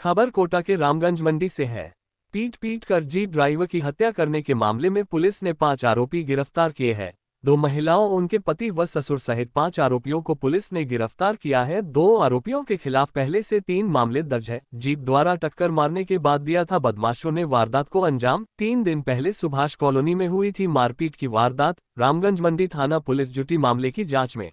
खबर कोटा के रामगंज मंडी से है। पीट पीट कर जीप ड्राइवर की हत्या करने के मामले में पुलिस ने पाँच आरोपी गिरफ़्तार किए हैं। दो महिलाओं उनके पति व ससुर सहित पाँच आरोपियों को पुलिस ने गिरफ़्तार किया है। दो आरोपियों के खिलाफ पहले से तीन मामले दर्ज है। जीप द्वारा टक्कर मारने के बाद दिया था बदमाशों ने वारदात को अंजाम। तीन दिन पहले सुभाष कॉलोनी में हुई थी मारपीट की वारदात। रामगंज मंडी थाना पुलिस जुटी मामले की जाँच में।